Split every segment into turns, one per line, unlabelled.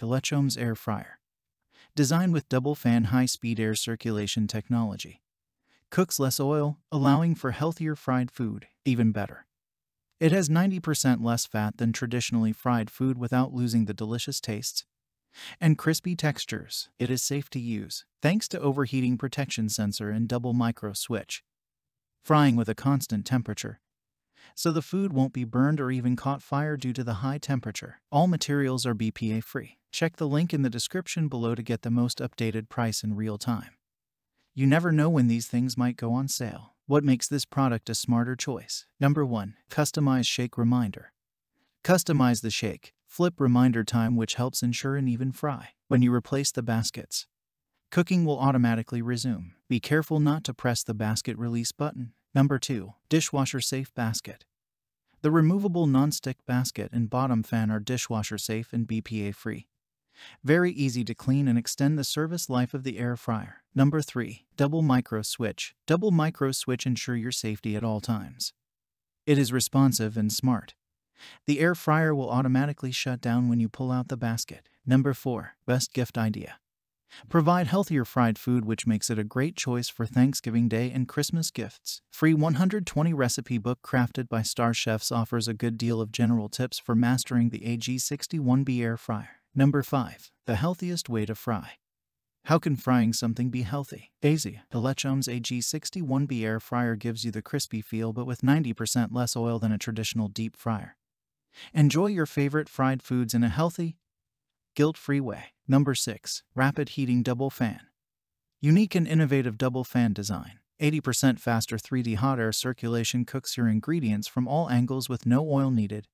Elechomes Air Fryer. Designed with double fan high speed air circulation technology. Cooks less oil, allowing for healthier fried food, even better. It has 90% less fat than traditionally fried food without losing the delicious tastes and crispy textures. It is safe to use, thanks to overheating protection sensor and double micro switch. Frying with a constant temperature, so the food won't be burned or even caught fire due to the high temperature. All materials are BPA free. Check the link in the description below to get the most updated price in real time. You never know when these things might go on sale. What makes this product a smarter choice? Number 1. Customize Shake Reminder. Customize the shake, flip reminder time which helps ensure an even fry. When you replace the baskets, cooking will automatically resume. Be careful not to press the basket release button. Number 2. Dishwasher Safe Basket. The removable non-stick basket and bottom fan are dishwasher safe and BPA free. Very easy to clean and extend the service life of the air fryer. Number 3. Double Micro Switch. Double Micro Switch ensure your safety at all times. It is responsive and smart. The air fryer will automatically shut down when you pull out the basket. Number 4. Best Gift Idea. Provide healthier fried food which makes it a great choice for Thanksgiving Day and Christmas gifts. Free 120 recipe book crafted by star chefs offers a good deal of general tips for mastering the AG61B air fryer. Number 5. The healthiest way to fry. How can frying something be healthy? Easy. Elechomes AG61B air fryer gives you the crispy feel but with 90% less oil than a traditional deep fryer. Enjoy your favorite fried foods in a healthy, guilt-free way. Number 6. Rapid Heating Double Fan. Unique and innovative double fan design. 80% faster 3D hot air circulation cooks your ingredients from all angles with no oil needed.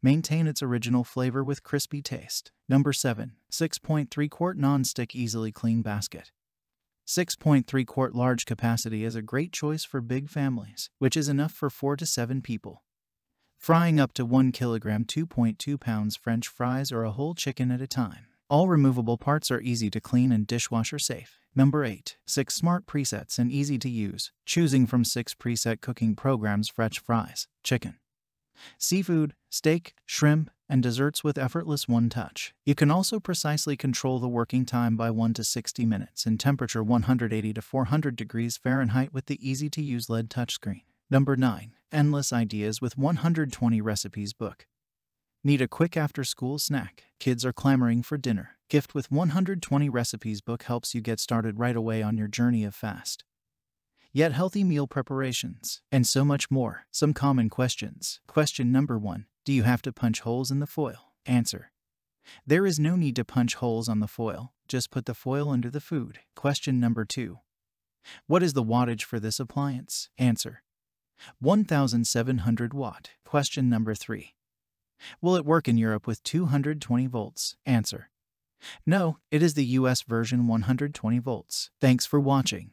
Maintain its original flavor with crispy taste. Number 7. 6.3 quart non-stick easily clean basket. 6.3 quart large capacity is a great choice for big families, which is enough for 4 to 7 people. Frying up to 1 kilogram 2.2 pounds French fries or a whole chicken at a time. All removable parts are easy to clean and dishwasher safe. Number 8. 6 smart presets and easy to use. Choosing from 6 preset cooking programs French fries, chicken, seafood, steak, shrimp, and desserts with effortless one touch. You can also precisely control the working time by 1 to 60 minutes and temperature 180 to 400 degrees Fahrenheit with the easy to use LED touchscreen. Number 9. Endless Ideas with 120 Recipes book. Need a quick after school snack? Kids are clamoring for dinner. Gift with 120 Recipes book helps you get started right away on your journey of fast, yet healthy meal preparations, and so much more. Some common questions. Question number 1. Do you have to punch holes in the foil? Answer. There is no need to punch holes on the foil, just put the foil under the food. Question number 2. What is the wattage for this appliance? Answer. 1700 watt. Question number 3. Will it work in Europe with 220 volts? Answer. No, it is the US version 120 volts. Thanks for watching.